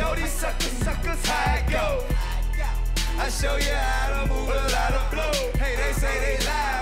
show these suckers, suckers how it go. I show you how to move a lot of blow. Hey, they say they lie,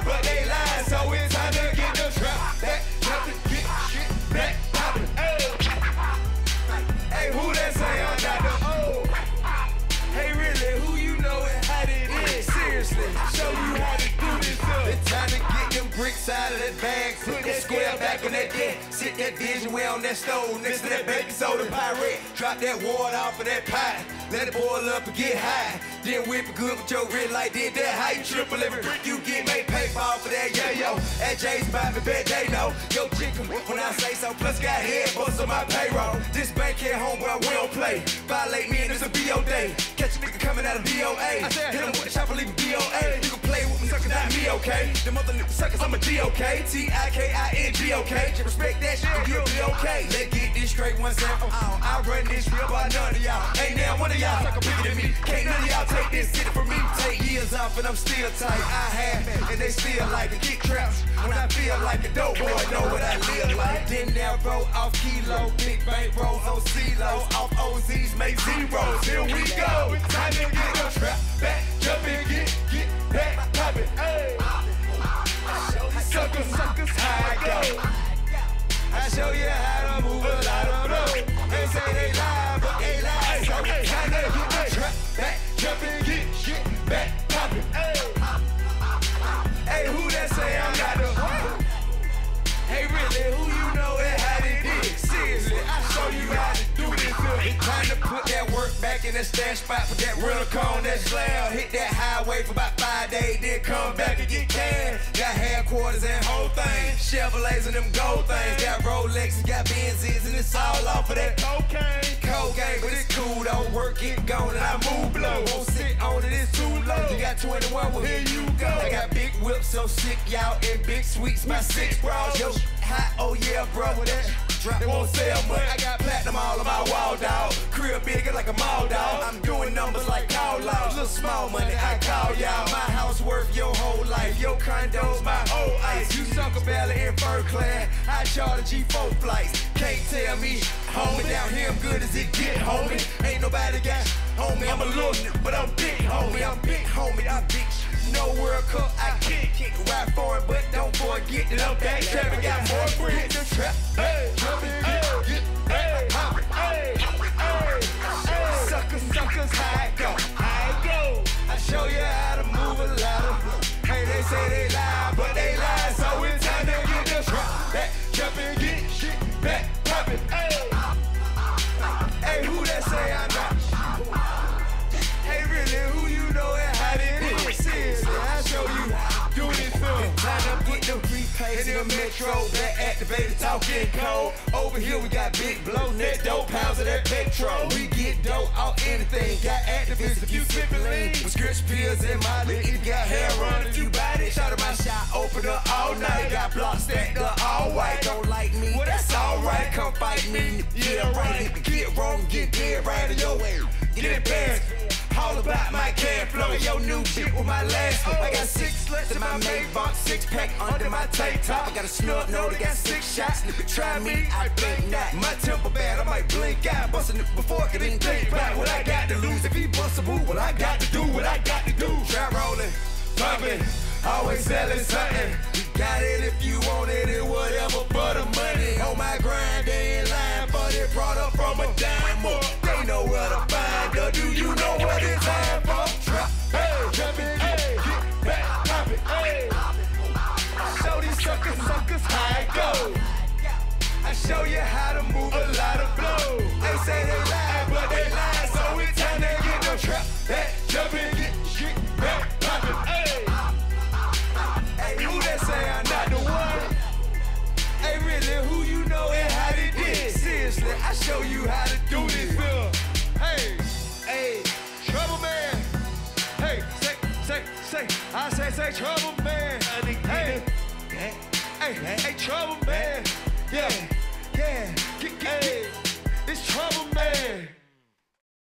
that deck, sit that vision way on that stove next to that baking soda pirate. Drop that water off of that pie, let it boil up and get high. Then whip it good with your red light, did that how you triple every brick you get, make pay for that, yeah, yo. At J's Bobby, bet they know. Yo, chicken, when I say so, plus got head bust on my payroll. This bank here, homeboy, we don't play. Violate me and it's a BO day. Catch a nigga coming out of DOA. Hit him with the chopper, leave him DOA. You can play with me, sucker, not me, okay? The mother nigga suckers, I'm a G-O-K. T-I-K-I-N-G, okay? Respect that shit, you'll be okay. Let's get this straight one second. Oh, I run this real by none of y'all. Ain't now one of y'all sucker bigger than me. Can't none of y'all take this city Take years off and I'm still tight. I have, and they still like it. Get traps when I feel like a dope boy. Know what I live like. Then narrow off kilo, big bank rolls on CeeLo. Off OZs, make zeros. Here we go. Time to get the trap back. Jump in, get, get back, pop it. Hey. Suckers, suckers, how it go. I show you how to move a lot of blow. They say they lie, show you how to do this. It's time to put that work back in the stash spot. Put that rental on that slab. Hit that highway for about five days, then come back and get cash. Got headquarters and whole thing. Chevrolets and them gold things. Got Rolexes, got Benzes, and it's all off of that cocaine. Cocaine, but it's cool though. Work it gone and I move blow. Won't sit on it, it's too low. You got 21, well here you go. I got big whips so sick, y'all, and big sweets, my six bros. Yo, hot, oh yeah, bro. with That drop won't sell much. I got platinum all on my wall, dog. Crib bigger like a mall, dog. I'm doing numbers like call loud. Little small money, I call y'all. My house worth your whole life. Your condo's my whole ice. You sucker belly in fur clad. I charter G4 flights. Can't tell me, homie, down here I'm good as it get, homie. Ain't nobody got, homie, I'm a little but I'm big, homie. I'm big, homie, I'm big. No World Cup, I kick, kick, ride for it, but that I'm back trapping. Got more bricks than trap. Hey, jumping, get, get, hey, hey, hey, hey. Suckers, suckers, how it go, how it go. I show you how to move a of. Hey, they say they lie, but they lie, so it's time to get the trap back, the metro. Back activated, talking cold. Over here we got big blow, net dope, pounds of that petrol. We get dope off anything. Got Actavis if you sipping lean. scratch pills in my liquor, got hair running. You bite it, shot of my shot, open up all night. Got blocks stacked up all white. Don't like me, that's alright. Come fight me, yeah right. Get wrong, get dead right in your way. Get embarrassed. All about my can flow. Yo, new with my last one. I got six sluts in my Maybach, six pack under my tank top. I got a snub note, I got six shots. Nigga, try me, I think not. My temper bad, I might blink out. Bustin' it before I can even think back. What I got to lose if he bust a move, what I got to do, what I got to do. Try rolling, pumping, always selling something. You got it if you want it and whatever for the money. On my grind, they ain't lying for this product from a dime how it go. I show you how to move a lot of blow. They say they lie, but they lie, so it's time to get the trap. Hey, jumping, get shit back, pop it, hey. Hey, who that say I'm not the one? Hey, really, who you know and how it is? Seriously, I show you how to do this. Bill. Hey, hey, trouble man. Hey, say, say, say, I say, say, trouble man. Hey, trouble man. Yeah.